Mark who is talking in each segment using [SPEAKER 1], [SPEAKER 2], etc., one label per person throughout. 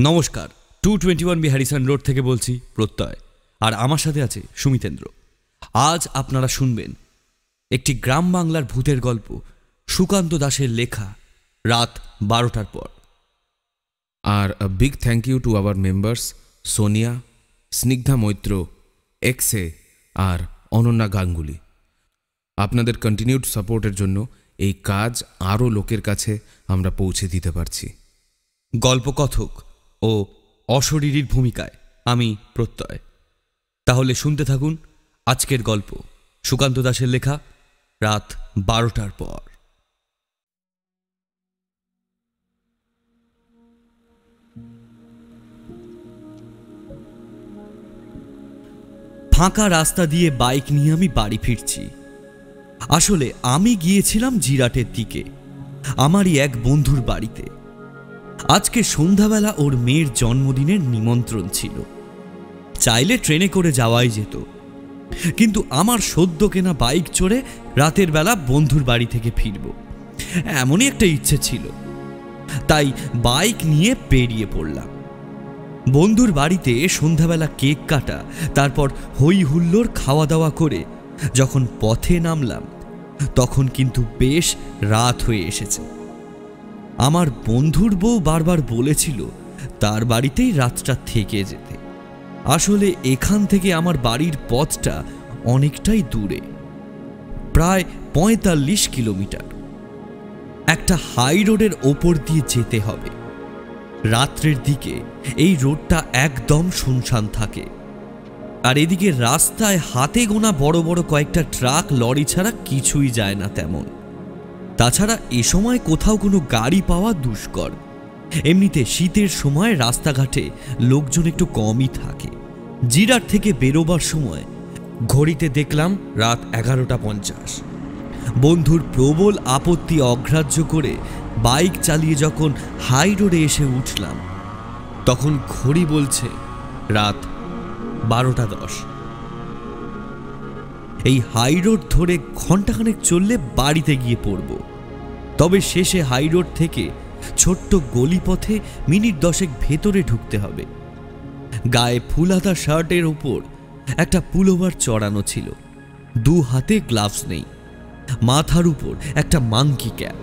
[SPEAKER 1] নমস্কার two twenty one B Harrison Road থেকে বলছি প্রত্যয় আর আমার সাথে আছে সুমিতেন্দ্র। আজ আপনারা শুনবেন একটি গ্রাম বাংলার ভূতের গল্প সুকান্ত দাসের লেখা রাত বারোটার পর।
[SPEAKER 2] আর big thank you to to members Sonia Snigdha Maitra এক্সে আর অনন্যা গাঙ্গুলি। আপনাদের কন্টিনিউড সাপোর্টের জন্য এই কাজ আরও লোকের কাছে আমরা পৌঁছে দিতে পারছি।
[SPEAKER 1] গল্পকথক ও অশরীরীর ভূমিকায় আমি প্রত্যয়। তাহলে শুনতে থাকুন আজকের গল্প সুকান্ত দাসের লেখা রাত বারোটার পর। ফাঁকা রাস্তা দিয়ে বাইক নিয়ে আমি বাড়ি ফিরছি। আসলে আমি গিয়েছিলাম জিরাটের দিকে, আমারই এক বন্ধুর বাড়িতে। আজকে সন্ধ্যাবেলা ওর মেয়ের জন্মদিনের নিমন্ত্রণ ছিল। চাইলে ট্রেনে করে যাওয়াই যেত। কিন্তু আমার সদ্য কেনা বাইক চড়ে রাতের বেলা বন্ধুর বাড়ি থেকে ফিরব। এমনই একটা ইচ্ছে ছিল। তাই বাইক নিয়ে পেরিয়ে পড়লাম। বন্ধুর বাড়িতে সন্ধ্যাবেলা কেক কাটা, তারপর হই হুল্লোড় খাওয়া দাওয়া করে যখন পথে নামলাম, তখন কিন্তু বেশ রাত হয়ে এসেছে। আমার বন্ধুর বউ বারবার বলেছিল তার বাড়িতেই রাতটা থেকে যেতে। আসলে এখান থেকে আমার বাড়ির পথটা অনেকটাই দূরে, প্রায় পঁয়তাল্লিশ কিলোমিটার। একটা হাই রোডের ওপর দিয়ে যেতে হবে। রাত্রের দিকে এই রোডটা একদম শুনশান থাকে। আর এদিকে রাস্তায় হাতে গোনা বড় বড় কয়েকটা ট্রাক, লরি ছাড়া কিছুই যায় না তেমন। তাছাড়া এ সময় কোথাও কোনো গাড়ি পাওয়া দুষ্কর। এমনিতে শীতের সময় রাস্তাঘাটে লোকজন একটু কমই থাকে। জিরাট থেকে বেরোবার সময় ঘড়িতে দেখলাম রাত এগারোটা পঞ্চাশ। বন্ধুর প্রবল আপত্তি অগ্রাহ্য করে বাইক চালিয়ে যখন হাই রোডে এসে উঠলাম, তখন ঘড়ি বলছে, রাত বারোটা দশ। এই হাই রোড ধরে ঘন্টাখানেক চললে বাড়িতে গিয়ে পড়ব। তবে শেষে হাই রোড থেকে ছোট্ট গলিপথে মিনিট দশেক ভেতরে ঢুকতে হবে। গায়ে ফুলাতা শার্টের ওপর একটা পুলোভার চড়ানো ছিল। দু হাতে গ্লাভস নেই, মাথার উপর একটা মাংকি ক্যাপ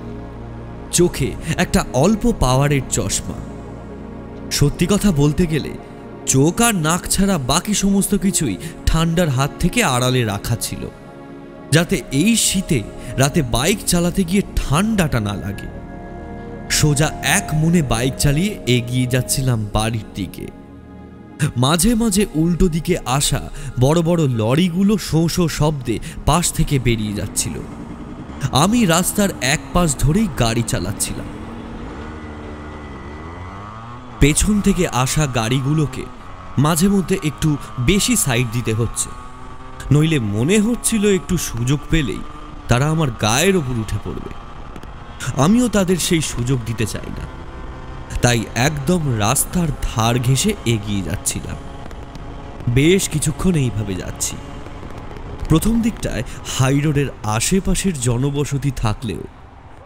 [SPEAKER 1] চোখে একটা অল্প পাওয়ারের চশমা। সত্যি কথা বলতে গেলে চোখ আর নাক ছাড়া বাকি সমস্ত কিছুই ঠান্ডার হাত থেকে আড়ালে রাখা ছিল, যাতে এই শীতে রাতে বাইক চালাতে গিয়ে ঠান্ডাটা না লাগে। সোজা এক মনে বাইক চালিয়ে এগিয়ে যাচ্ছিলাম বাড়ির দিকে। মাঝে মাঝে উল্টো দিকে আসা বড় বড় লরিগুলো শোঁ শোঁ শব্দে পাশ থেকে বেরিয়ে যাচ্ছিল। আমি রাস্তার এক পাশ ধরেই গাড়ি চালাচ্ছিলাম। পেছন থেকে আসা গাড়িগুলোকে মাঝে মধ্যে একটু বেশি সাইড দিতে হচ্ছে। নইলে মনে হচ্ছিল একটু সুযোগ পেলেই তারা আমার গায়ের ওপর উঠে পড়বে। আমিও তাদের সেই সুযোগ দিতে চাই না। তাই একদম রাস্তার ধার ঘেঁষে এগিয়ে যাচ্ছিলাম। বেশ কিছুক্ষণ এইভাবে যাচ্ছি। প্রথম দিকটায় হাই রোডের আশেপাশের জনবসতি থাকলেও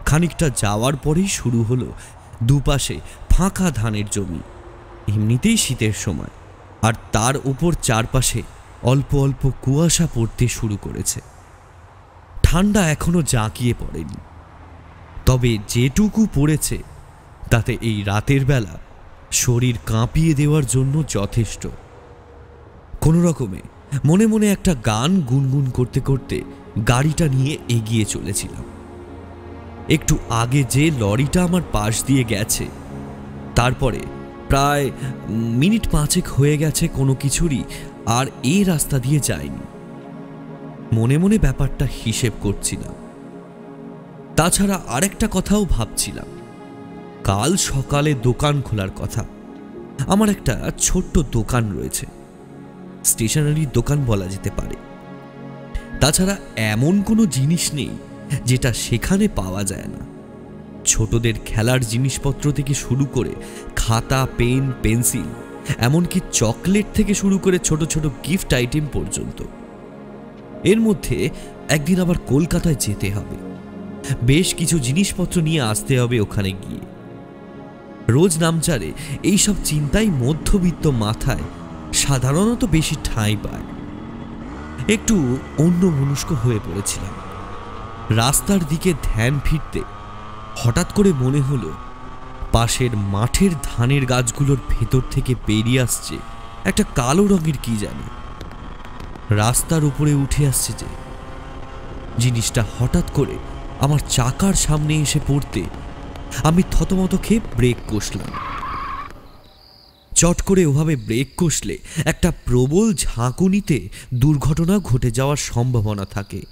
[SPEAKER 1] খানিকটা যাওয়ার পরেই শুরু হলো দুপাশে ফাঁকা ধানের জমি, এমনিতেই শীতের সময়। আর তার উপর চারপাশে অল্প অল্প কুয়াশা পড়তে শুরু করেছে। ঠান্ডা এখনও জাঁকিয়ে পড়েনি। তবে যেটুকু পড়েছে, তাতে এই রাতের বেলা শরীর কাঁপিয়ে দেওয়ার জন্য যথেষ্ট। কোনো রকমে মনে মনে একটা গান গুনগুন করতে করতে গাড়িটা নিয়ে এগিয়ে চলেছিলাম। একটু আগে যে লরিটা আমার পাশ দিয়ে গেছে তারপরে প্রায় মিনিট পাঁচেক হয়ে গেছে কোনো কিছুরই, আর এই রাস্তা দিয়ে যায়নি মনে মনে ব্যাপারটা হিসেব করছিলাম তাছাড়া আরেকটা কথাও ভাবছিলাম। কাল সকালে দোকান খোলার কথা। আমার একটা ছোট্ট দোকান রয়েছে। স্টেশনারি দোকান বলা যেতে পারে। তাছাড়া এমন কোনো জিনিস নেই যেটা সেখানে পাওয়া যায় না। ছোটদের খেলার জিনিসপত্র থেকে শুরু করে খাতা, পেন, পেন্সিল, এমনকি চকলেট থেকে শুরু করে ছোট ছোট গিফট আইটেম পর্যন্ত। এর মধ্যে একদিন আবার কলকাতায় যেতে হবে। বেশ কিছু জিনিসপত্র নিয়ে আসতে হবে ওখানে গিয়ে। রোজ নামচারে এইসব চিন্তাই মধ্যবিত্ত মাথায় সাধারণত বেশি ঠাঁই পায়। একটু অন্য মনুষ্ক হয়ে পড়েছিলাম। রাস্তার দিকে ধ্যান ফিরতে হঠাৎ করে মনে হলো, পাশের মাঠের ধানের গাছগুলোর ভেতর থেকে বেরিয়ে আসছে একটা কালো রঙের কি জানে। রাস্তার উপরে উঠে আসছে যে, জিনিসটা হঠাৎ করে আমার চাকার সামনে এসে পড়তে আমি থতমত খেয়ে ব্রেক কষলাম। চট করে ওভাবে ব্রেক কষলে একটা প্রবল ঝাঁকুনিতে দুর্ঘটনা ঘটে যাওয়ার সম্ভাবনা থাকে।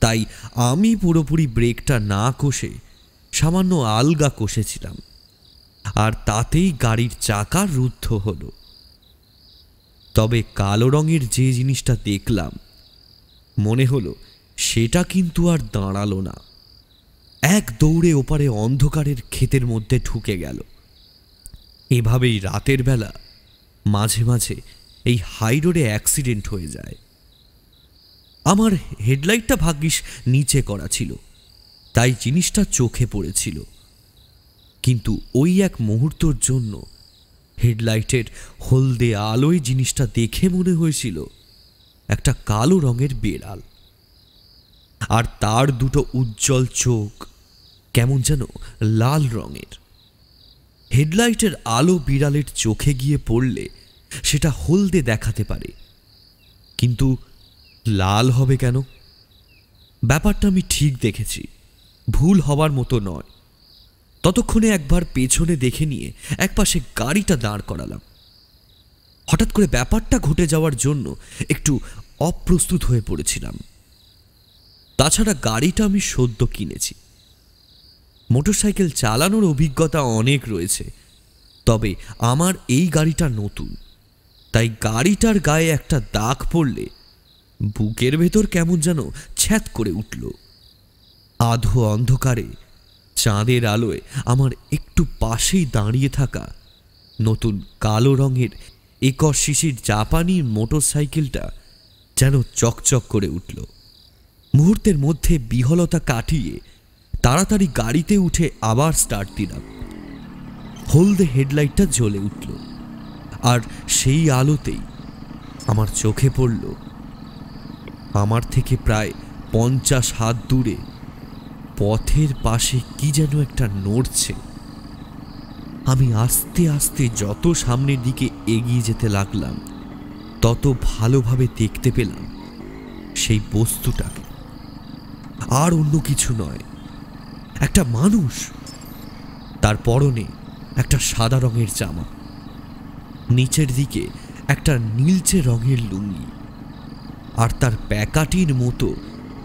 [SPEAKER 1] তাই আমি পুরোপুরি ব্রেকটা না কষে সামান্য আলগা কষেছিলাম, আর তাতেই গাড়ির চাকা রুদ্ধ হলো। তবে কালো রঙের যে জিনিসটা দেখলাম, মনে হলো সেটা কিন্তু আর দাঁড়াল না। এক দৌড়ে ওপারে অন্ধকারের ক্ষেতের মধ্যে ঢুকে গেল। এভাবেই রাতের বেলা মাঝে মাঝে এই হাই রোডে অ্যাক্সিডেন্ট হয়ে যায়। আমার হেডলাইটটা ভাগ্যিস নিচে করা ছিল। তাই জিনিসটা চোখে পড়েছিল। কিন্তু ওই এক মুহূর্তর জন্য হেডলাইটের হলদে আলোয় জিনিসটা দেখে মনে হয়েছিল একটা কালো রঙের বেড়াল। আর তার দুটো উজ্জ্বল চোখ কেমন যেন লাল রঙের। হেডলাইটের আলো বিড়ালের চোখে গিয়ে পড়লে সেটা হলদে দেখাতে পারে। কিন্তু লাল হবে কেন? ব্যাপারটা আমি ঠিক দেখেছি। ভুল হবার মতো নয়। ততক্ষণে একবার পেছনে দেখে নিয়ে একপাশে গাড়িটা দাঁড় করালাম। হঠাৎ করে ব্যাপারটা ঘটে যাওয়ার জন্য একটু অপ্রস্তুত হয়ে পড়েছিলাম। তাছাড়া গাড়িটা আমি সদ্য কিনেছি। মোটরসাইকেল চালানোর অভিজ্ঞতা অনেক রয়েছে, তবে আমার এই গাড়িটা নতুন। তাই গাড়িটার গায়ে একটা দাগ পড়লে বুকের ভেতর কেমন যেন ছ্যাত করে উঠল। আধো অন্ধকারে, চাঁদের আলোয় আমার একটু পাশেই দাঁড়িয়ে থাকা নতুন কালো রঙের একর শিশির জাপানি মোটরসাইকেলটা যেন চকচক করে উঠল। মুহূর্তের মধ্যে বিহলতা কাটিয়ে তাড়াতাড়ি গাড়িতে উঠে আবার স্টার্ট দিলাম। হলদে হেডলাইটটা জ্বলে উঠল আর সেই আলোতেই আমার চোখে পড়ল, আমার থেকে প্রায় পঞ্চাশ হাত দূরে পথের পাশে কি যেন একটা নড়ছে। আমি আস্তে আস্তে যত সামনের দিকে এগিয়ে যেতে লাগলাম, তত ভালোভাবে দেখতে পেলাম সেই বস্তুটাকে। আর অন্য কিছু নয়, একটা মানুষ। তার পরনে একটা সাদা রঙের জামা। নিচের দিকে একটা নীলচে রঙের লুঙ্গি। আর তার প্যাকাটির মতো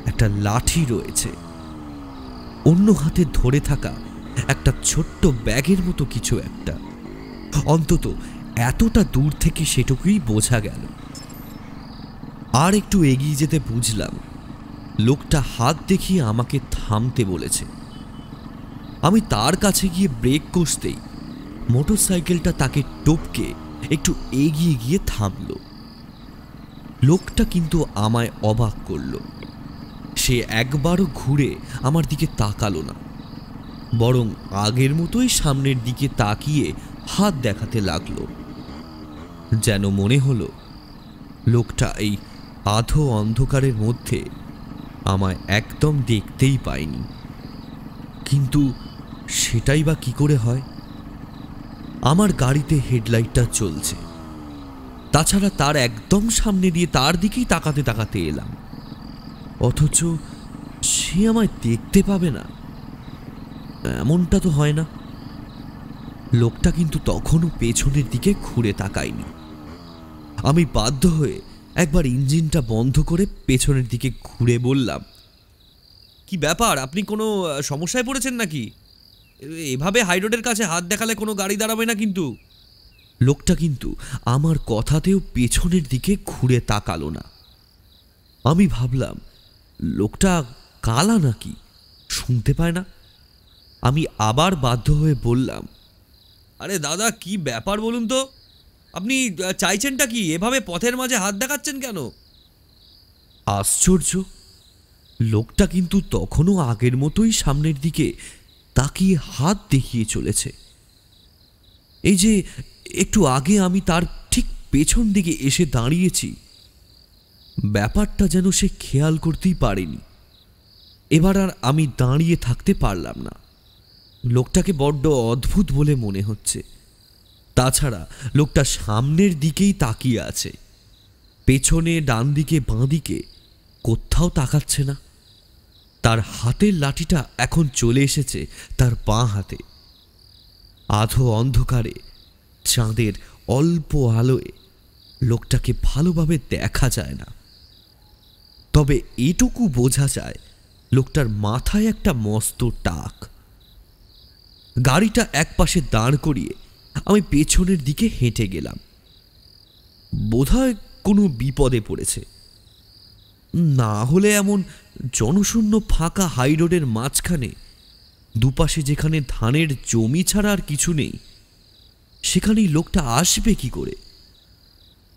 [SPEAKER 1] একটা লাঠি রয়েছে। অন্য হাতে ধরে থাকা একটা ছোট্ট ব্যাগের মতো কিছু একটা। অন্তত এতটা দূর থেকে সেটুকুই বোঝা গেল। আর একটু এগিয়ে যেতে বুঝলাম। লোকটা হাত দেখিয়ে আমাকে থামতে বলেছে। আমি তার কাছে গিয়ে ব্রেক কষতেই মোটরসাইকেলটা তাকে টপকে একটু এগিয়ে গিয়ে থামল। লোকটা কিন্তু আমায় অবাক করল। সে একবারও ঘুরে আমার দিকে তাকালো না। বরং আগের মতোই সামনের দিকে তাকিয়ে হাত দেখাতে লাগল। যেন মনে হলো, লোকটা এই আধো অন্ধকারের মধ্যে আমায় একদম দেখতেই পায়নি। কিন্তু সেটাই বা কি করে হয়? আমার গাড়িতে হেডলাইটটা চলছে। তাছাড়া তার একদম সামনে দিয়ে তার দিকেই তাকাতে তাকাতে এলাম। অথচ সে আমায় দেখতে পাবে না। এমনটা তো হয় না। লোকটা কিন্তু তখনও পেছনের দিকে ঘুরে তাকায়নি। আমি বাধ্য হয়ে একবার ইঞ্জিনটা বন্ধ করে পেছনের দিকে ঘুরে বললাম, কি ব্যাপার, আপনি কোনো সমস্যায় পড়েছেন নাকি? এভাবে হাইরোডের কাছে হাত দেখালে কোনো গাড়ি দাঁড়াবে না কিন্তু। লোকটা কিন্তু আমার কথাতেও পেছনের দিকে ঘুরে তাকালো না। আমি ভাবলাম লোকটা কালা নাকি? শুনতে পায় না। আমি আবার বাধ্য হয়ে বললাম, আরে দাদা, কি ব্যাপার বলুন তো? আপনি চাইছেনটা কি? এভাবে পথের মাঝে হাত দেখাচ্ছেন কেন? আশ্চর্য! লোকটা কিন্তু তখনও আগের মতোই সামনের দিকে তাকিয়ে হাত দেখিয়ে চলেছে। এই যে, একটু আগে আমি তার ঠিক পেছন দিকে এসে দাঁড়িয়েছি। ব্যাপারটা যেন সে খেয়াল করতেই পারেনি। এবার আর আমি দাঁড়িয়ে থাকতে পারলাম না। লোকটাকে বড্ড অদ্ভুত বলে মনে হচ্ছে। তাছাড়া লোকটা সামনের দিকেই তাকিয়ে আছে। পেছনে ডান দিকে বাঁ দিকে কোথাও তাকাচ্ছে না। তার হাতের লাঠিটা এখন চলে এসেছে তার বাঁ হাতে। আধো অন্ধকারে, চাঁদের অল্প আলোয় লোকটাকে ভালোভাবে দেখা যায় না। তবে এটুকু বোঝা যায়, লোকটার মাথায় একটা মস্ত টাক। গাড়িটা একপাশে দাঁড় করিয়ে আমি পেছনের দিকে হেঁটে গেলাম। বোধহয় কোনো বিপদে পড়েছে। না হলে এমন জনশূন্য ফাঁকা হাই রোডের মাঝখানে, দুপাশে যেখানে ধানের জমি ছাড়া আর কিছু নেই, সেখানেই লোকটা আসবে কি করে?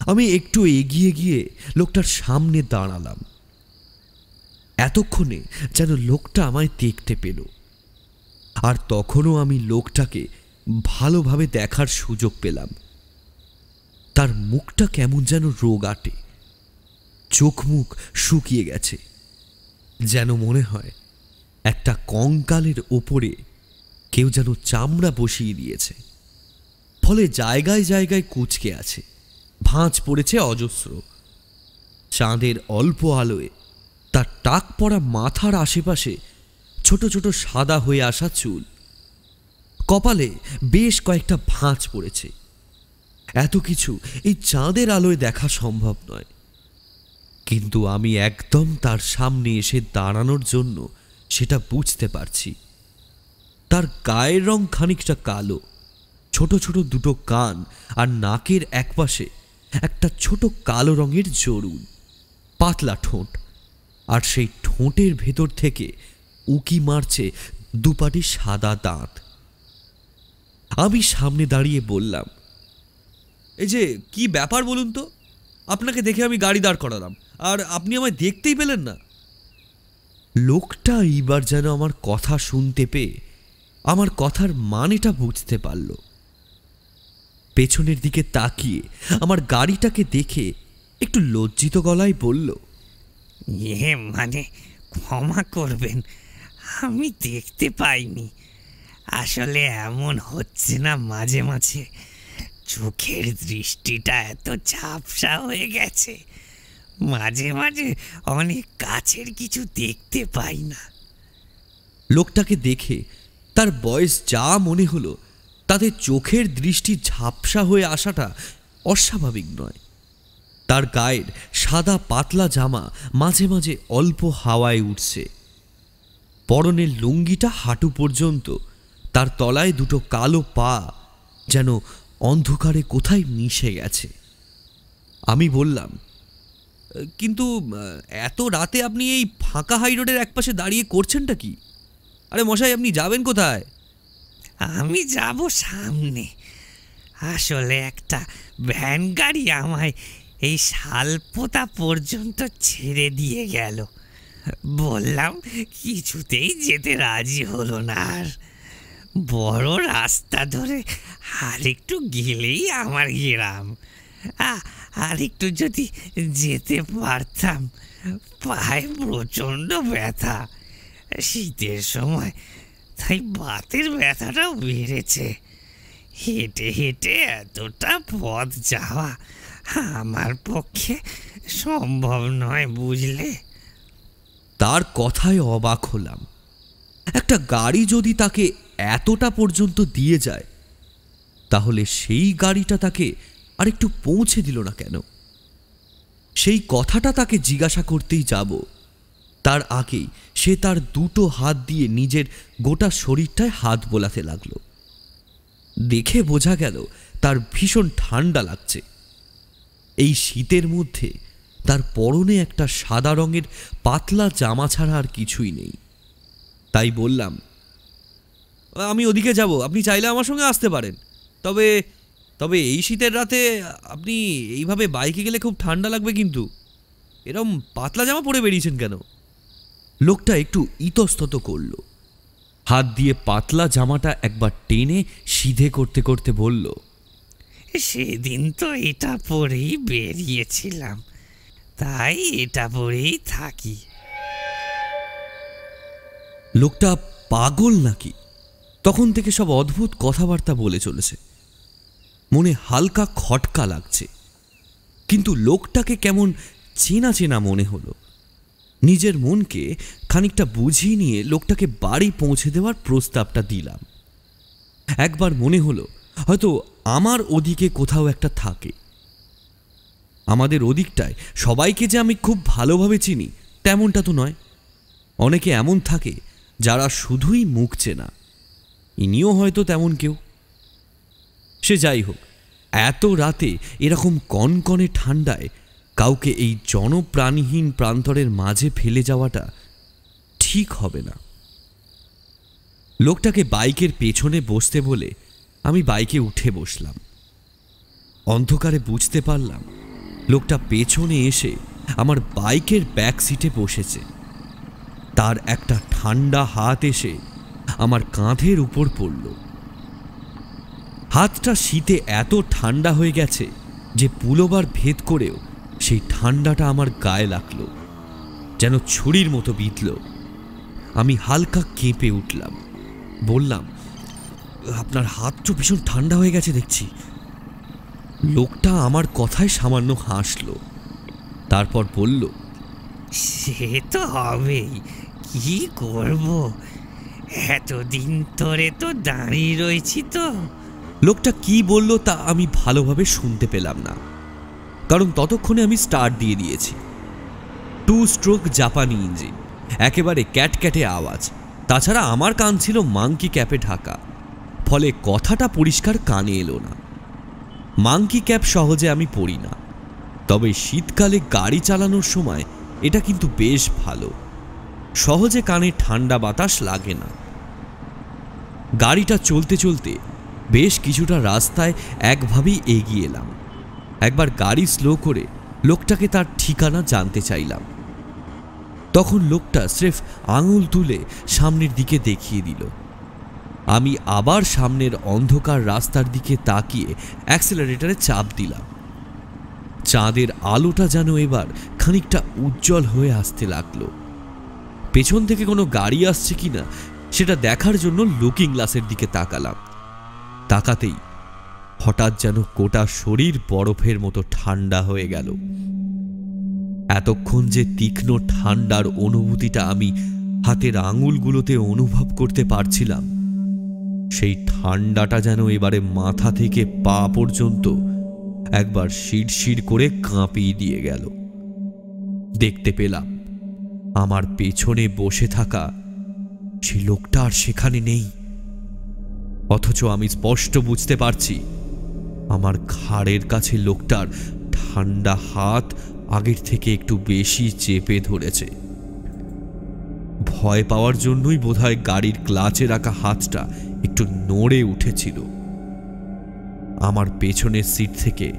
[SPEAKER 1] আমি একটু এগিয়ে গিয়ে লোকটার সামনে দাঁড়ালাম। এতক্ষণে যেন লোকটা আমায় দেখতে পেল। আর তখনও আমি লোকটাকে ভালোভাবে দেখার সুযোগ পেলাম। তার মুখটা কেমন যেন রোগ আটে। চোখ মুখ শুকিয়ে গেছে। যেন মনে হয় একটা কঙ্কালের ওপরে কেউ যেন চামড়া বসিয়ে দিয়েছে। ফলে জায়গায় জায়গায় কুচকে আছে। ভাঁজ পড়েছে অজস্র। চাঁদের অল্প আলোয় তার টাক পড়া মাথার আশেপাশে ছোট ছোট সাদা হয়ে আসা চুল। কপালে বেশ কয়েকটা ভাঁজ পড়েছে। এত কিছু এই চাঁদের আলোয় দেখা সম্ভব নয়। কিন্তু আমি একদম তার সামনে এসে দাঁড়ানোর জন্য সেটা বুঝতে পারছি। তার গায়ের রং খানিকটা কালো। ছোট ছোট দুটো কান আর নাকের একপাশে একটা ছোট কালো রঙের জরুন পাতলা ঠোঁট। আর সেই ঠোঁটের ভেতর থেকে উকি মারছে দুপাটি সাদা দাঁত। আমি সামনে দাঁড়িয়ে বললাম, এই যে, কি ব্যাপার বলুন তো? আপনাকে দেখে আমি গাড়ি দাঁড় করালাম, আর আপনি আমায় দেখতেই পেলেন না। লোকটা এইবার যেন আমার কথা শুনতে পেয়ে আমার কথার মানেটা বুঝতে পারল। পেছনের দিকে তাকিয়ে আমার গাড়িটাকে দেখে একটু লজ্জিত গলায় বলল
[SPEAKER 3] ইয়ে মানে ক্ষমা করবেন, আমি দেখতে পাইনি। আসলে এমন হচ্ছে না মাঝে মাঝে। চোখের দৃষ্টিটা এত ঝাপসা হয়ে গেছে, মাঝে মাঝে অনেক কাছের কিছু দেখতে পাই না।
[SPEAKER 1] লোকটাকে দেখে তার বয়স যা মনে হলো, তাতে চোখের দৃষ্টি ঝাপসা হয়ে আসাটা অস্বাভাবিক নয়। তার গায়ের সাদা পাতলা জামা মাঝে মাঝে অল্প হাওয়ায় উঠছে। পরনের লুঙ্গিটা হাঁটু পর্যন্ত, তার তলায় দুটো কালো পা যেন অন্ধকারে কোথায় মিশে গেছে। আমি বললাম, কিন্তু, এত রাতে আপনি এই ফাঁকা হাই রোডের একপাশে দাঁড়িয়ে করছেনটা কি? আরে মশাই, আপনি যাবেন কোথায়?
[SPEAKER 3] আমি যাব সামনে। আসলে একটা ভ্যান গাড়ি আমায় এই শালপোতা পর্যন্ত ছেড়ে দিয়ে গেল। বললাম, কিছুতেই যেতে রাজি হলো না আর। বড় রাস্তা ধরে আর একটু গেলেই আমার গ্রাম। আর একটু যদি যেতে পারতাম, পায়ে প্রচণ্ড ব্যথা। শীতের সময়, তাই বাতের ব্যথাটাও বেড়েছে। হেঁটে হেঁটে এতটা পথ যাওয়া আমার পক্ষে সম্ভব নয়, বুঝলে?
[SPEAKER 1] তার কথায় অবাক হলাম। একটা গাড়ি যদি তাকে এতটা পর্যন্ত দিয়ে যায়, তাহলে সেই গাড়িটা তাকে আরেকটু পৌঁছে দিল না কেন? সেই কথাটা তাকে জিজ্ঞাসা করতেই যাব। তার আগেই সে তার দুটো হাত দিয়ে নিজের গোটা শরীরটায় হাত বোলাতে লাগল। দেখে বোঝা গেল তার ভীষণ ঠান্ডা লাগছে। এই শীতের মধ্যে তার পরনে একটা সাদা রঙের পাতলা জামা ছাড়া আর কিছুই নেই। তাই বললাম, আমি ওদিকে যাব, আপনি চাইলে আমার সঙ্গে আসতে পারেন। তবে তবে এই শীতের রাতে আপনি এইভাবে বাইকে গেলে খুব ঠান্ডা লাগবে কিন্তু। এরম পাতলা জামা পরে বেরিয়েছেন কেন? লোকটা একটু ইতস্তত করল। হাত দিয়ে পাতলা জামাটা একবার টেনে সিধে করতে করতে বলল
[SPEAKER 3] সেদিন তো এটা পরেই বেরিয়েছিলাম। তাই এটা পরেই থাকি।
[SPEAKER 1] লোকটা পাগল নাকি? তখন থেকে সব অদ্ভুত কথাবার্তা বলে চলেছে। মনে হালকা খটকা লাগছে। কিন্তু লোকটাকে কেমন চেনা চেনা মনে হলো। নিজের মনকে খানিকটা বুঝিয়ে নিয়ে লোকটাকে বাড়ি পৌঁছে দেওয়ার প্রস্তাবটা দিলাম। একবার মনে হলো, হয়তো আমার ওদিকে কোথাও একটা থাকে। আমাদের ওদিকটায় সবাইকে যে আমি খুব ভালোভাবে চিনি, তেমনটা তো নয়। অনেকে এমন থাকে যারা শুধুই মুখ চেনা। ইনিও হয়তো তেমন কেউ। সে যাই হোক, এত রাতে এরকম কনকনে ঠান্ডায় কাউকে এই জনপ্রাণীহীন প্রান্তরের মাঝে ফেলে যাওয়াটা ঠিক হবে না। লোকটাকে বাইকের পেছনে বসতে বলে আমি বাইকে উঠে বসলাম। অন্ধকারে বুঝতে পারলাম, লোকটা পেছনে এসে আমার বাইকের ব্যাক সিটে বসেছে। তার একটা ঠান্ডা হাত এসে আমার কাঁধের উপর পড়ল। হাতটা শীতে এত ঠান্ডা হয়ে গেছে যে পুলোবার ভেদ করেও সেই ঠান্ডাটা আমার গায়ে লাগল, যেন ছুরির মতো বিঁধল। আমি হালকা কেঁপে উঠলাম, বললাম আপনার হাত তো ভীষণ ঠান্ডা হয়ে গেছে দেখছি। লোকটা আমার কথায় সামান্য হাসলো তারপর বলল
[SPEAKER 3] সে তো হবেই কি করব? এতদিন ধরে তো দাঁড়িয়ে রয়েছি তো।
[SPEAKER 1] লোকটা কি বলল তা আমি ভালোভাবে শুনতে পেলাম না কারণ ততক্ষণে আমি স্টার্ট দিয়ে দিয়েছি। টু স্ট্রোক জাপানি ইঞ্জিন একেবারে ক্যাটক্যাটে আওয়াজ তাছাড়া আমার কান ছিল মাংকি ক্যাপে ঢাকা। ফলে কথাটা পরিষ্কার কানে এলো না। মাংকি ক্যাপ সহজে আমি পড়ি না। তবে শীতকালে গাড়ি চালানোর সময় এটা কিন্তু বেশ ভালো। সহজে কানে ঠান্ডা বাতাস লাগে না। গাড়িটা চলতে চলতে বেশ কিছুটা রাস্তায় একভাবেই এগিয়ে এলাম। একবার গাড়ি স্লো করে লোকটাকে তার ঠিকানা জানতে চাইলাম। তখন লোকটা স্রেফ আঙুল তুলে সামনের দিকে দেখিয়ে দিল। আমি আবার সামনের অন্ধকার রাস্তার দিকে তাকিয়ে অ্যাক্সেলারেটরে চাপ দিলাম। চাঁদের আলোটা যেন এবার খানিকটা উজ্জ্বল হয়ে আসতে লাগল। পেছন থেকে কোনো গাড়ি আসছে কি না সেটা দেখার জন্য লুকিং গ্লাসের দিকে তাকালাম। তাকাতেই হঠাৎ যেন গোটা শরীর বরফের মতো ঠান্ডা হয়ে গেল। এতক্ষণ যে তীক্ষ্ণ ঠান্ডার অনুভূতিটা আমি হাতের আঙুলগুলোতে অনুভব করতে পারছিলাম সেই ঠান্ডাটা যেন এবারে মাথা থেকে পা পর্যন্ত একবার শিরশির করে কাঁপিয়ে দিয়ে গেল। দেখতে পেলাম, আমার পেছনে বসে থাকা সে লোকটা আর সেখানে নেই। অথচ আমি স্পষ্ট বুঝতে পারছি, আমার ঘাড়ের কাছে লোকটার ঠান্ডা হাত আগের থেকে একটু বেশি চেপে ধরেছে। ভয় পাওয়ার জন্যই বোধহয় গাড়ির ক্লাচে রাখা হাতটা একটু নড়ে উঠেছিল। আমার পেছনের সিট থেকে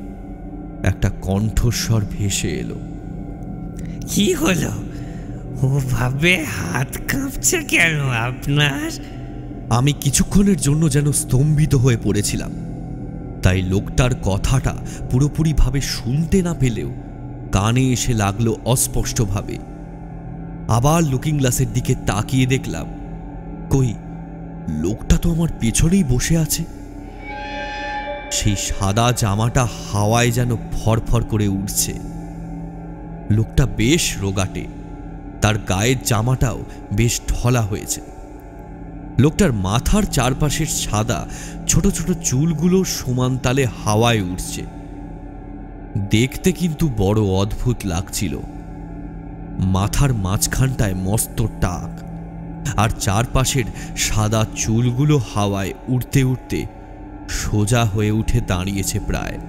[SPEAKER 1] একটা কণ্ঠস্বর ভেসে এলো।
[SPEAKER 3] কি হলো? ও ভাবে হাত কাঁপছে কেন আপনার?
[SPEAKER 1] আমি কিছুক্ষণের জন্য যেন স্তম্ভিত হয়ে পড়েছিলাম। তাই লোকটার কথাটা পুরোপুরিভাবে শুনতে না পেলেও কানে এসে লাগল অস্পষ্টভাবে। আবার লুকিং গ্লাসের দিকে তাকিয়ে দেখলাম কই লোকটা তো আমার পেছনেই বসে আছে। সেই সাদা জামাটা হাওয়ায় যেন ফরফর করে উঠছে লোকটা বেশ রোগাটে। তার গায়ের জামাটাও বেশ ঢলা হয়েছে। লোকটার মাথার চারপাশের সাদা, ছোট ছোট চুলগুলো সমান তালে হাওয়ায় উঠছে দেখতে কিন্তু বড় অদ্ভুত লাগছিল। মাথার মাঝখানটায় মস্ত টাক। আর চারপাশের সাদা চুলগুলো হাওয়ায় উঠতে উঠতে সোজা হয়ে উঠে দাঁড়িয়েছে প্রায়।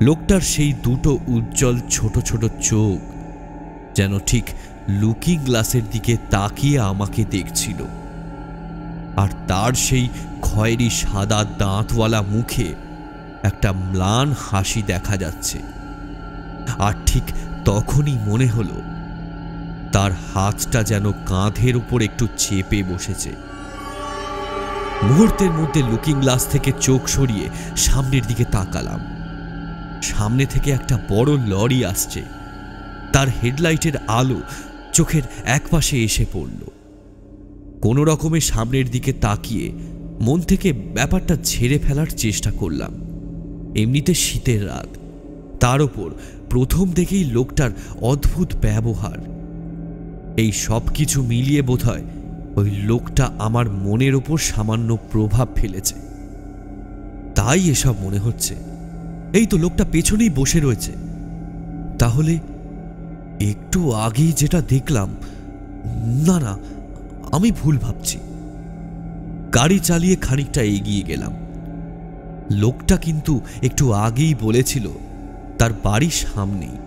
[SPEAKER 1] লোকটার সেই দুটো উজ্জ্বল ছোট ছোট চোখ যেন ঠিক লুকিং গ্লাসের দিকে তাকিয়ে আমাকে দেখছিল। আর তার সেই খয়েরি সাদা দাঁতওয়ালা মুখে একটা ম্লান হাসি দেখা যাচ্ছে। আর ঠিক তখনই মনে হলো তার হাতটা যেন কাঁধের উপর একটু চেপে বসেছে। মুহূর্তের মধ্যে লুকিং গ্লাস থেকে চোখ সরিয়ে সামনের দিকে তাকালাম। সামনে থেকে একটা বড় লরি আসছে। তার হেডলাইটের আলো চোখের একপাশে এসে পড়ল। কোনো রকমে সামনের দিকে তাকিয়ে মন থেকে ব্যাপারটা ঝেড়ে ফেলার চেষ্টা করলাম। এমনিতে শীতের রাত। তার ওপর প্রথম থেকেই লোকটার অদ্ভুত ব্যবহার। এই সব কিছু মিলিয়ে বোধহয় ওই লোকটা আমার মনের ওপর সামান্য প্রভাব ফেলেছে। তাই এসব মনে হচ্ছে। এই তো লোকটা পেছনেই বসে রয়েছে। তাহলে একটু আগেই যেটা দেখলাম, না না, আমি ভুল ভাবছি। গাড়ি চালিয়ে খানিকটা এগিয়ে গেলাম। লোকটা কিন্তু একটু আগেই বলেছিল, তার বাড়ির সামনেই।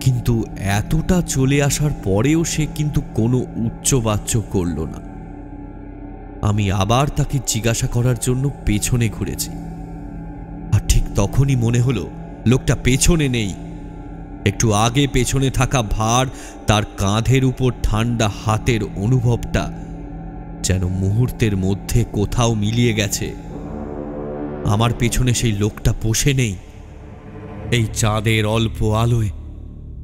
[SPEAKER 1] কিন্তু এতটা চলে আসার পরেও সে কিন্তু কোনো উচ্চবাচ্য করল না। আমি আবার তাকে জিজ্ঞাসা করার জন্য পেছনে ঘুরেছি। আর ঠিক তখনই মনে হলো, লোকটা পেছনে নেই। একটু আগে পেছনে থাকা ভার তার কাঁধের উপর ঠান্ডা হাতের অনুভবটা যেন মুহূর্তের মধ্যে কোথাও মিলিয়ে গেছে। আমার পেছনে সেই লোকটা পোষে নেই। এই চাঁদের অল্প আলোয়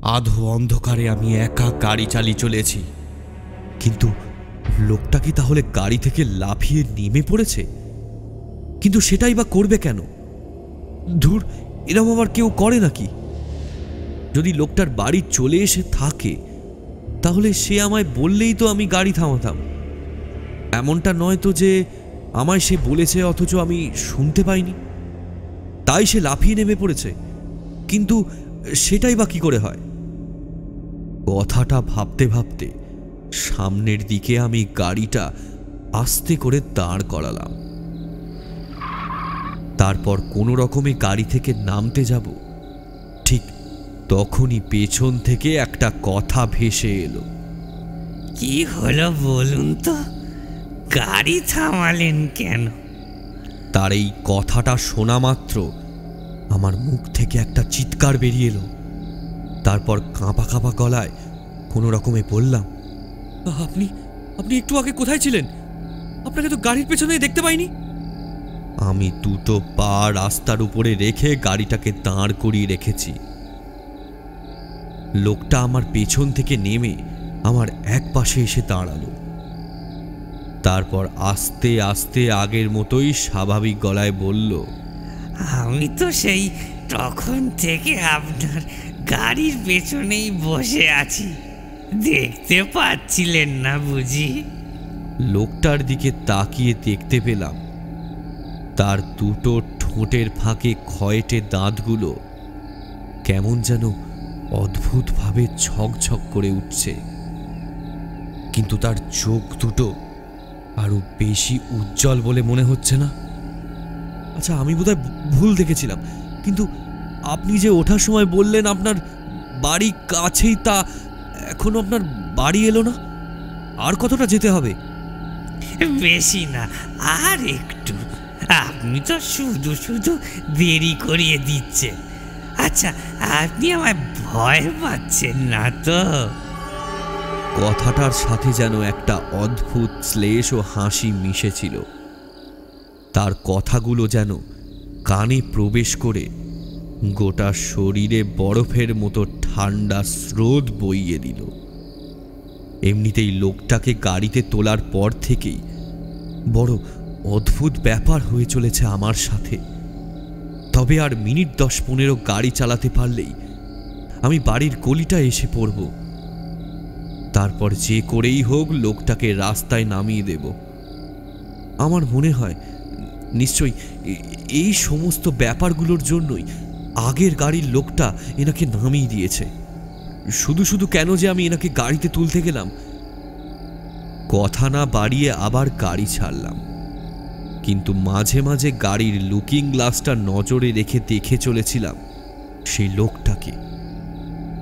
[SPEAKER 1] আধো অন্ধকারে আমি একা গাড়ি চালিয়ে চলেছি। কিন্তু লোকটা কি তাহলে গাড়ি থেকে লাফিয়ে নেমে পড়েছে? কিন্তু সেটাই বা করবে কেন? ধুর, এরম আবার কেউ করে নাকি? যদি লোকটার বাড়ি চলে এসে থাকে, তাহলে সে আমায় বললেই তো আমি গাড়ি থামাতাম। এমনটা নয় তো যে আমায় সে বলেছে অথচ আমি শুনতে পাইনি। তাই সে লাফিয়ে নেমে পড়েছে। কিন্তু সেটাই বা কি করে হয়? কথাটা ভাবতে ভাবতে সামনের দিকে আমি গাড়িটা আস্তে করে দাঁড় করালাম। তারপর কোনো রকমে গাড়ি থেকে নামতে যাব। ঠিক তখনই পেছন থেকে একটা কথা ভেসে এলো।
[SPEAKER 3] কি হলো বলুন তো? গাড়ি থামালেন কেন?
[SPEAKER 1] তার এই কথাটা শোনা মাত্র আমার মুখ থেকে একটা চিৎকার বেরিয়ে এলো। তারপর কাঁপা কাঁপা গলায় কোনো রকমে বললাম আপনি আপনি একটু আগে কোথায় ছিলেন? আপনাকে তো গাড়ির পেছনেই দেখতে পাইনি। আমি দুটো পা রাস্তার উপরে রেখে গাড়িটাকে দাঁড় করিয়ে রেখেছি। লোকটা আমার পেছন থেকে নেমে আমার এক পাশে এসে দাঁড়াল। তারপর আস্তে আস্তে আগের মতোই স্বাভাবিক গলায় বলল
[SPEAKER 3] আমি তো সেই তখন থেকে আপনার গাড়ির পেছনেই বসে আছি। দেখতে পাচ্ছিলেন না বুঝি?
[SPEAKER 1] লোকটার দিকে তাকিয়ে দেখতে পেলাম। তার দুটো ঠোঁটের ফাঁকে ক্ষয়েটে দাঁতগুলো কেমন যেন অদ্ভুতভাবে ঝকঝক করে উঠছে। কিন্তু তার চোখ দুটো আরও বেশি উজ্জ্বল বলে মনে হচ্ছে না। আচ্ছা আমি বোধহয় ভুল দেখেছিলাম, কিন্তু আপনি যে ওঠার সময় বললেন আপনার বাড়ি কাছেই তা এখনও আপনার বাড়ি এলো না? আর কতটা যেতে হবে?
[SPEAKER 3] বেশি না আর একটু। আপনি তো শুধু শুধু দেরি করিয়ে দিচ্ছেন। আচ্ছা আপনি আমায় ভয় পাচ্ছেন না তো?
[SPEAKER 1] কথাটার সাথে যেন একটা অদ্ভুত শ্লেষ ও হাসি মিশেছিল। তার কথাগুলো যেন কানে প্রবেশ করে গোটা শরীরে বরফের মতো ঠান্ডা স্রোত বইয়ে দিল। এমনিতেই লোকটাকে গাড়িতে তোলার পর থেকেই বড় অদ্ভুত ব্যাপার হয়ে চলেছে আমার সাথে। তবে আর মিনিট দশ পনেরো গাড়ি চালাতে পারলেই আমি বাড়ির গলিটা এসে পড়ব। তারপর যে করেই হোক লোকটাকে রাস্তায় নামিয়ে দেব। আমার মনে হয়, নিশ্চয়ই এই সমস্ত ব্যাপারগুলোর জন্যই আগের গাড়ির লোকটা এনাকে নামিয়ে দিয়েছে। শুধু শুধু কেন যে আমি এনাকে গাড়িতে তুলতে গেলাম? কথা না বাড়িয়ে আবার গাড়ি ছাড়লাম। কিন্তু মাঝে মাঝে গাড়ির লুকিং গ্লাসটা নজরে রেখে দেখে চলেছিলাম সেই লোকটাকে।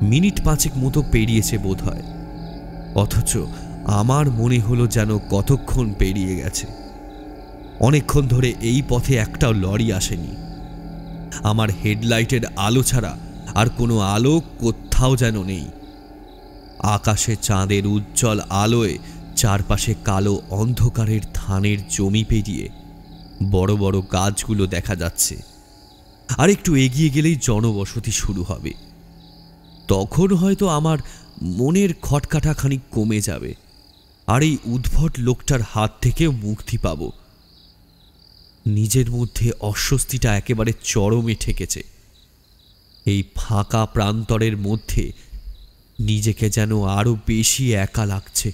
[SPEAKER 1] মিনিট পাঁচেক মতো পেরিয়েছে বোধ হয় অথচ আমার মনে হলো যেন কতক্ষণ পেরিয়ে গেছে। অনেকক্ষণ ধরে এই পথে একটাও লরি আসেনি। আমার হেডলাইটের আলো ছাড়া আর কোনো আলো কোথাও যেন নেই। আকাশে চাঁদের উজ্জ্বল আলোয় চারপাশে কালো অন্ধকারের ধানের জমি পেরিয়ে বড় বড় গাছগুলো দেখা যাচ্ছে। আর একটু এগিয়ে গেলেই জনবসতি শুরু হবে। তখন হয়তো আমার মনের খটকাটা খানিক কমে যাবে। আর এই উদ্ভট লোকটার হাত থেকে মুক্তি পাব। নিজের মধ্যে অস্বস্তিটা একেবারে চরমে ঠেকেছে। এই ফাঁকা প্রান্তরের মধ্যে নিজেকে যেন আরও বেশি একা লাগছে।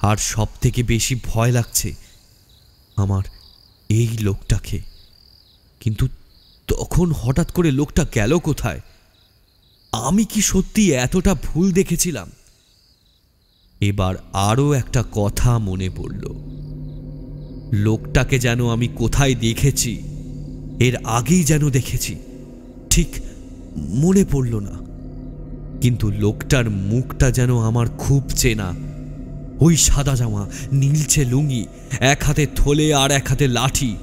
[SPEAKER 1] আর সব থেকে বেশি ভয় লাগছে আমার এই লোকটাকে। কিন্তু তখন হঠাৎ করে লোকটা গেল কোথায়? আমি কি সত্যি এতটা ভুল দেখেছিলাম? এবার আরও একটা কথা মনে পড়ল। লোকটাকে যেন আমি কোথায় দেখেছি, এর আগেই যেন দেখেছি, ঠিক মনে পড়ল না। কিন্তু লোকটার মুখটা যেন আমার খুব চেনা। ওই সাদা জামা, নীলচে লুঙ্গি, এক হাতে থলে আর এক হাতে লাঠি।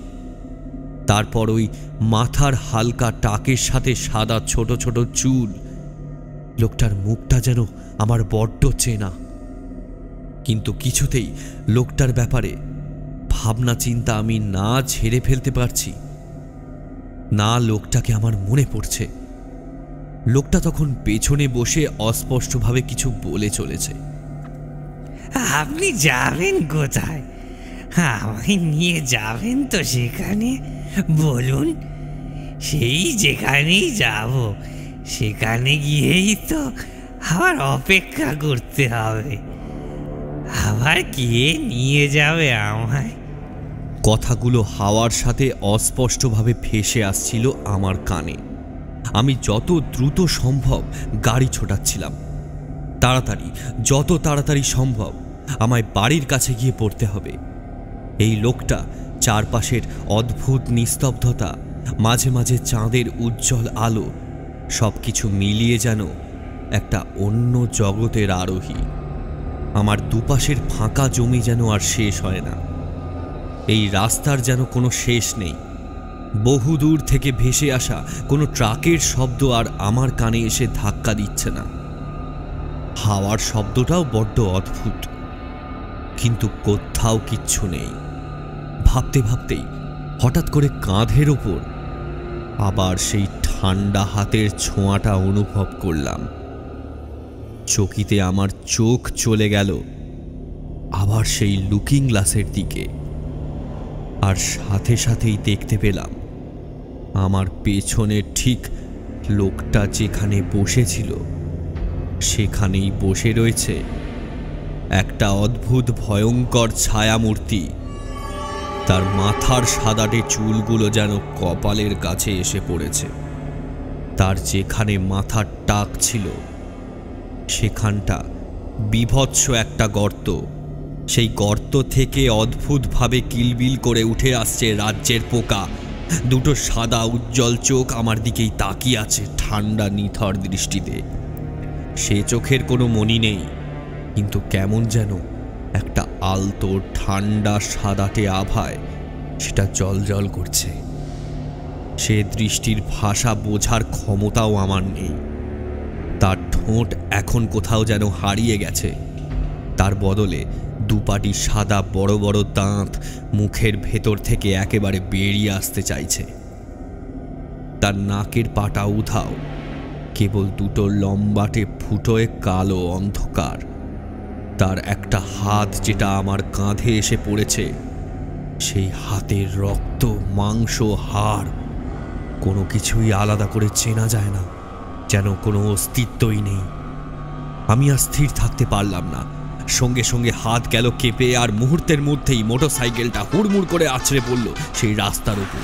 [SPEAKER 1] তারপর ওই মাথার হালকা টাকের সাথে সাদা ছোট ছোট চুল। লোকটার মুখটা যেন আমার বড্ড চেনা। কিন্তু কিছুতেই লোকটার ব্যাপারে ভাবনা চিন্তা আমি না ছেড়ে ফেলতে পারছি। না লোকটাকে আমার মনে পড়ছে। লোকটা তখন পেছনে বসে অস্পষ্টভাবে কিছু বলে চলেছে।
[SPEAKER 3] আপনি যাবেন কোথায়? আমায় নিয়ে যাবেন তো সেখানে। বলুন, সেই যেখানেই যাব, সেখানে গিয়েই তো আবার অপেক্ষা করতে হবে। আবার কে নিয়ে যাবে আমায়?
[SPEAKER 1] কথাগুলো হাওয়ার সাথে অস্পষ্টভাবে ভেসে আসছিল আমার কানে। আমি যত দ্রুত সম্ভব গাড়ি ছোটাচ্ছিলাম। তাড়াতাড়ি, যত তাড়াতাড়ি সম্ভব, আমায় বাড়ির কাছে গিয়ে পড়তে হবে। এই লোকটা চারপাশের অদ্ভুত নিস্তব্ধতা, মাঝে মাঝে চাঁদের উজ্জ্বল আলো সব কিছু মিলিয়ে যেন একটা অন্য জগতের আরোহী। আমার দুপাশের ফাঁকা জমি যেন আর শেষ হয় না। এই রাস্তার যেন কোনো শেষ নেই। বহুদূর থেকে ভেসে আসা কোনো ট্রাকের শব্দ আর আমার কানে এসে ধাক্কা দিচ্ছে না। হাওয়ার শব্দটাও বড্ড অদ্ভুত। কিন্তু কোথাও কিচ্ছু নেই। ভাবতে ভাবতেই হঠাৎ করে কাঁধের ওপর আবার সেই ঠান্ডা হাতের ছোঁয়াটা অনুভব করলাম। চকিতে আমার চোখ চলে গেল। আবার সেই লুকিং গ্লাসের দিকে। আর সাথে সাথেই দেখতে পেলাম। আমার পেছনে ঠিক লোকটা যেখানে বসেছিল, সেখানেই বসে রয়েছে। একটা অদ্ভুত, ভয়ঙ্কর ছায়ামূর্তি। তার মাথার সাদাটে চুলগুলো যেন কপালের কাছে এসে পড়েছে। তার যেখানে মাথার টাক ছিল, সেখানটা বিভৎস একটা গর্ত। সেই গর্ত থেকে অদ্ভুতভাবে কিলবিল করে উঠে আসছে রাজ্যের পোকা। দুটো সাদা উজ্জ্বল চোখ আমার দিকেই তাকিয়ে আছে ঠান্ডা নিথর দৃষ্টিতে। সে চোখের কোনো মনি নেই, কিন্তু কেমন যেন একটা আলতো ঠান্ডা সাদাটে আভায় সেটা জল জল করছে। সে দৃষ্টির ভাষা বোঝার ক্ষমতাও আমার নেই। তার ঠোঁট এখন কোথাও যেন হারিয়ে গেছে। তার বদলে দুপাটি সাদা বড় বড় দাঁত মুখের ভেতর থেকে একেবারে বেরিয়ে আসতে চাইছে। তার নাকের পাটা উধাও, কেবল দুটো লম্বাটে ফুটোয় কালো অন্ধকার। তার একটা হাত যেটা আমার কাঁধে এসে পড়েছে, সেই হাতের রক্ত, মাংস, হাড়, কোনো কিছুই আলাদা করে চেনা যায় না, যেন কোনো অস্তিত্বই নেই। আমি আর স্থির থাকতে পারলাম না। সঙ্গে সঙ্গে হাত গেল কেঁপে আর মুহূর্তের মধ্যেই মোটরসাইকেলটা হুড়মুড় করে আছড়ে পড়ল সেই রাস্তার উপর।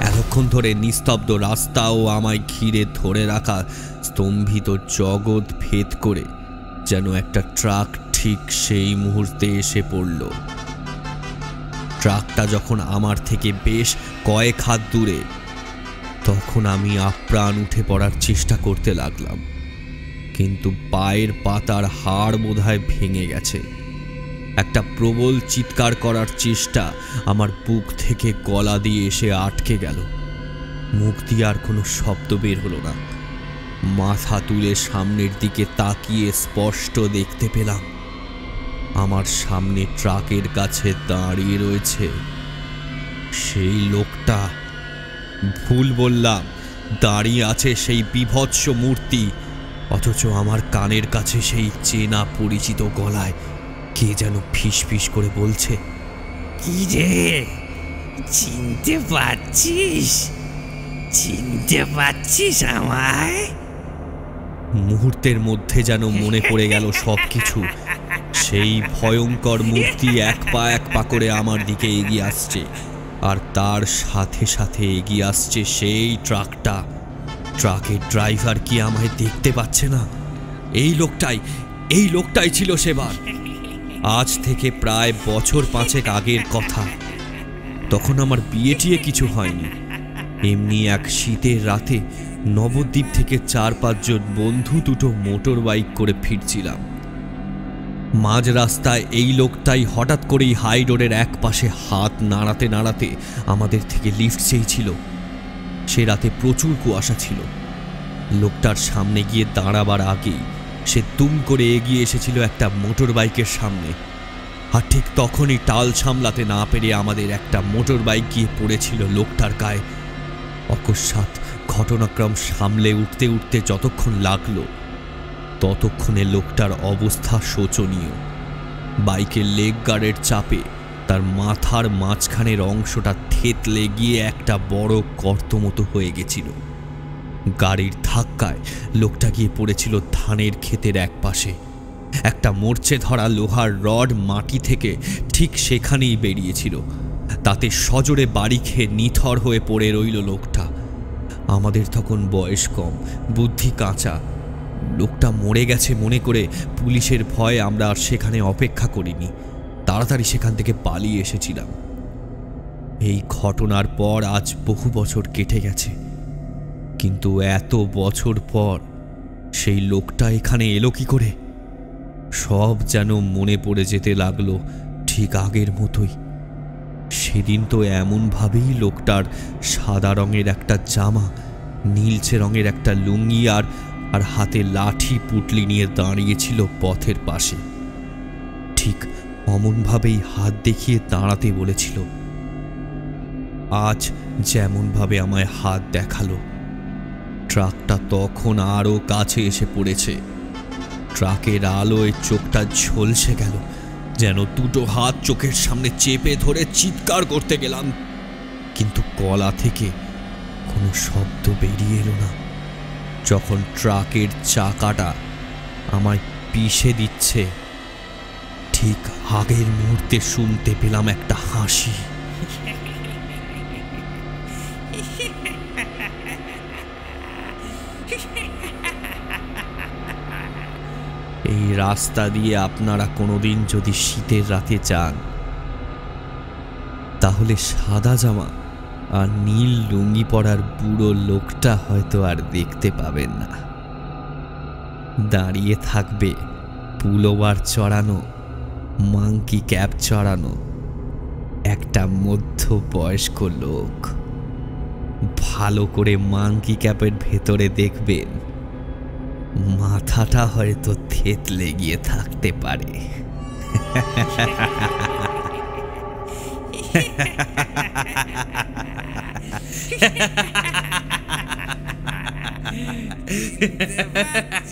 [SPEAKER 1] এতক্ষণ ধরে নিস্তব্ধ রাস্তা ও আমায় ঘিরে ধরে রাখা স্তম্ভিত জগৎ ভেদ করে যেন একটা ট্রাক ঠিক সেই মুহূর্তে এসে পড়ল। ট্রাকটা যখন আমার থেকে বেশ কয়েক হাত দূরে, তখন আমি আপ্রাণ উঠে পড়ার চেষ্টা করতে লাগলাম। কিন্তু পায়ের পাতার হাড় বোধহয় ভেঙে গেছে। একটা প্রবল চিৎকার করার চেষ্টা আমার বুক থেকে গলা দিয়ে এসে আটকে গেল। মুখ দিয়ে আর কোনো শব্দ বের হলো না। মাথা তুলে সামনের দিকে তাকিয়ে স্পষ্ট দেখতে পেলাম। আমার সামনে ট্রাকের কাছে দাঁড়িয়ে রয়েছে সেই লোকটা। ভুল বললাম, দাঁড়িয়ে আছে সেই বিভৎস মূর্তি। অথচ আমার কানের কাছে সেই চেনা পরিচিত গলায় কে যেন ফিস ফিস করে বলছে,
[SPEAKER 3] কি রে চিনতে পারছিস? চিনতে পারছিস আমায়?
[SPEAKER 1] মুহূর্তের মধ্যে যেন মনে পড়ে গেল সব কিছু সেই ভয়ঙ্কর মূর্তি এক পা এক পা করে আমার দিকে এগিয়ে আসছে, আর তার সাথে সাথে এগিয়ে আসছে সেই ট্রাকটা। ট্রাকের ড্রাইভার কি আমায় দেখতে পাচ্ছে না? এই লোকটাই এই লোকটাই ছিল সেবার। আজ থেকে প্রায় বছর পাঁচেক আগের কথা। তখন আমার বিয়ে টিয়ে কিছু হয়নি। এমনি এক শীতের রাতে নবদ্বীপ থেকে চার পাঁচজন বন্ধু দুটো মোটর বাইক করে ফিরছিলাম। মাঝ রাস্তায় এই লোকটাই হঠাৎ করেই হাই রোডের এক পাশে হাত নাড়াতে নাড়াতে আমাদের থেকে লিফট চেয়েছিল। সে রাতে প্রচুর কুয়াশা ছিল। লোকটার সামনে গিয়ে দাঁড়াবার আগেই সে তুম করে এগিয়ে এসেছিল একটা মোটর বাইকের সামনে। আর ঠিক তখনই টাল সামলাতে না পেরে আমাদের একটা মোটর বাইক গিয়ে পড়েছিল লোকটার গায়ে। অকস্মাৎ ঘটনাক্রম সামলে উঠতে উঠতে যতক্ষণ লাগল, ততক্ষণে লোকটার অবস্থা শোচনীয়। বাইকের লেগ গার্ডের চাপে তার মাথার মাঝখানের অংশটা থেতলে গিয়ে একটা বড় গর্ত মতো হয়ে গেছিল। গাড়ির ধাক্কায় লোকটা গিয়ে পড়েছিল ধানের ক্ষেতের এক পাশে একটা মরচে ধরা লোহার রড মাটি থেকে ঠিক সেখানেই বেরিয়েছিল। তাতে সজোরে বাড়ি খেয়ে নিথর হয়ে পড়ে রইল লোকটা। আমাদের তখন বয়স কম, বুদ্ধি কাঁচা। লোকটা মরে গেছে মনে করে পুলিশের ভয়ে আমরা আর সেখানে অপেক্ষা করিনি। তাড়াতাড়ি সেখান থেকে পালিয়ে এসেছিলাম। এই ঘটনার পর আজ বহু বছর কেটে গেছে। কিন্তু এত বছর পর সেই লোকটা এখানে এলো কি করে? সব যেন মনে পড়ে যেতে লাগল ঠিক আগের মতোই। সেদিন তো এমনভাবেই লোকটার সাদা রঙের একটা জামা, নীলচে রঙের একটা লুঙ্গি আর আর হাতে লাঠি পুটলি নিয়ে দাঁড়িয়েছিল পথের পাশে। ঠিক অমনভাবেই হাত দেখিয়ে দাঁড়াতে বলেছিল। আজ যেমনভাবে আমায় হাত দেখাল, ট্রাকটা তখন আরও কাছে এসে পড়েছে। ট্রাকের আলোয় চোখটা ঝলসে গেল, যেন দুটো হাত চোখের সামনে চেপে ধরে চিৎকার করতে গেলাম। কিন্তু গলা থেকে কোনো শব্দ বেরিয়ে এলো না। যখন ট্রাকের চাকাটা আমায় পিষে দিচ্ছে, ঠিক আগের মুহূর্তে শুনতে পেলাম একটা হাসি। এই রাস্তা দিয়ে আপনারা কোনোদিন যদি শীতের রাতে যান, তাহলে সাদা জামা আর নীল লুঙ্গি পরার বুড়ো লোকটা হয়তো আর দেখতে পাবেন না। দাঁড়িয়ে থাকবে, পুলোবার চড়ানো, মাংকি ক্যাপ চড়ানো, একটা মধ্যবয়স্ক লোক। ভালো করে মাংকি ক্যাপের ভেতরে দেখবেন। মাথাটা হয়তো থেতলে গিয়ে থাকতে পারে।